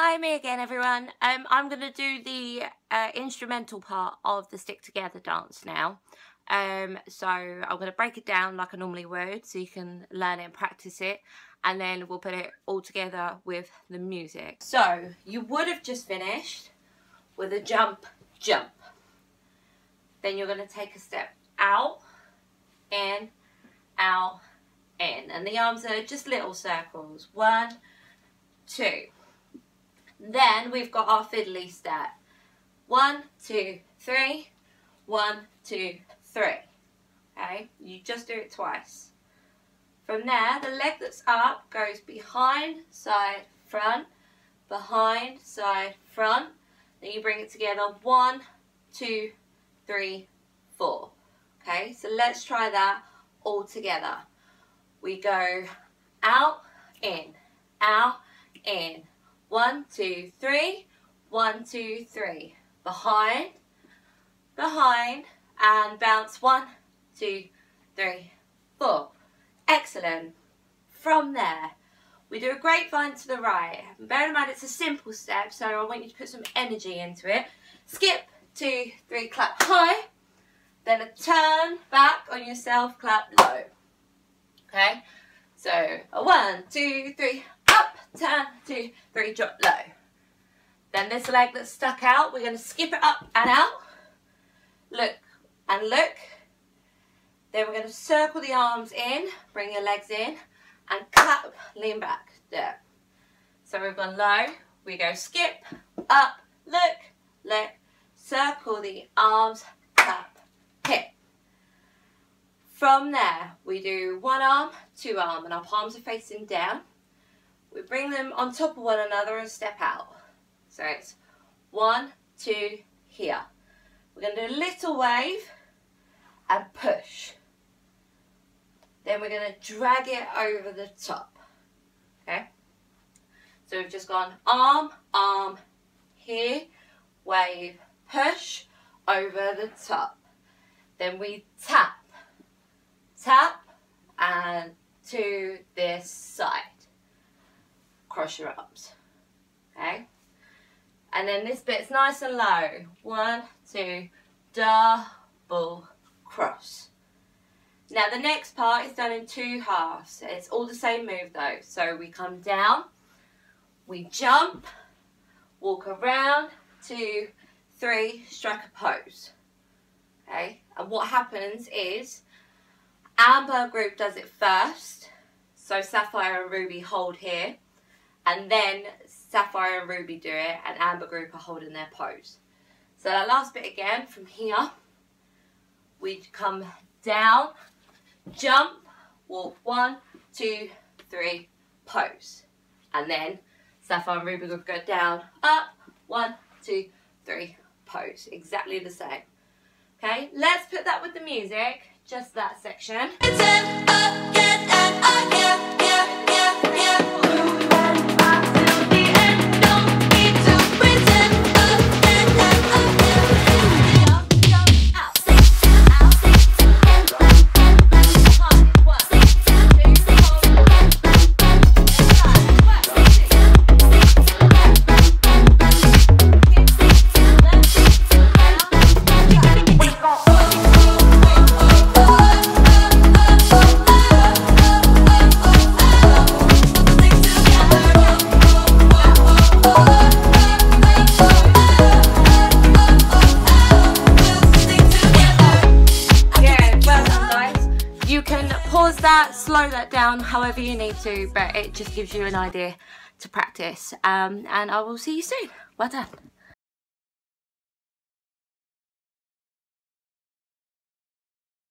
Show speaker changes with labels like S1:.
S1: Hi, me again everyone. Um, I'm going to do the uh, instrumental part of the Stick Together dance now. Um, so I'm going to break it down like I normally would so you can learn it and practice it and then we'll put it all together with the music. So you would have just finished with a jump, jump. Then you're going to take a step out, in, out, in. And the arms are just little circles. One, two. Then we've got our fiddly step. One, two, three. One, two, three. Okay, you just do it twice. From there, the leg that's up goes behind, side, front, behind, side, front. Then you bring it together. One, two, three, four. Okay, so let's try that all together. We go out, in, out, in, one, two, three. One, two, three. Behind, behind, and bounce. One, two, three, four. Excellent. From there, we do a grapevine to the right. Bear in mind it's a simple step, so I want you to put some energy into it. Skip, two, three, clap high. Then a turn back on yourself, clap low. Okay? So, a one, two, three, turn, two, three, drop low. Then this leg that's stuck out, we're going to skip it up and out. Look and look. Then we're going to circle the arms in, bring your legs in, and clap, lean back, there. So we've gone low, we go skip, up, look, look, circle the arms, clap, hit. From there, we do one arm, two arm, and our palms are facing down we bring them on top of one another and step out. So it's one, two, here. We're going to do a little wave and push. Then we're going to drag it over the top. Okay? So we've just gone arm, arm, here, wave, push, over the top. Then we tap, tap, and to this side cross your arms. Okay? And then this bit's nice and low. One, two, double cross. Now the next part is done in two halves. It's all the same move though. So we come down, we jump, walk around, two, three, strike a pose. Okay, and what happens is Amber group does it first. So Sapphire and Ruby hold here and then Sapphire and Ruby do it and Amber Group are holding their pose. So that last bit again from here, we come down, jump, walk one, two, three, pose. And then Sapphire and Ruby Group go down, up, one, two, three, pose. Exactly the same. Okay, let's put that with the music, just that section. That, slow that down however you need to, but it just gives you an idea to practice. Um, and I will see you soon. Well done.